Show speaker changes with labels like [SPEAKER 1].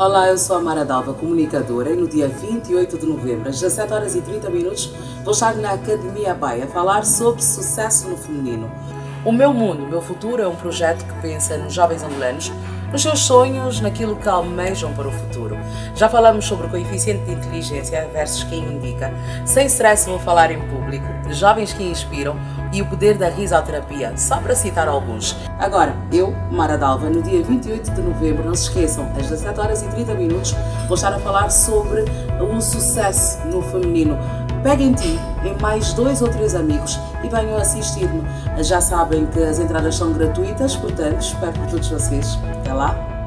[SPEAKER 1] Olá, eu sou a Mara Dalva, comunicadora, e no dia 28 de novembro, às 17 horas e 30 minutos, vou estar na Academia Bai a falar sobre sucesso no feminino. O Meu Mundo, o Meu Futuro é um projeto que pensa nos jovens angolanos, nos seus sonhos, naquilo que almejam para o futuro. Já falamos sobre o coeficiente de inteligência versus quem indica. Sem stress vou falar em público, jovens que inspiram e o poder da risoterapia, só para citar alguns. Agora, eu, Mara Dalva, no dia 28 de novembro, não se esqueçam, às 17 horas e 30 minutos, vou estar a falar sobre o sucesso no feminino. Peguem ti em mais dois ou três amigos e venham assistir-me. Já sabem que as entradas são gratuitas, portanto, espero por todos vocês. Até lá!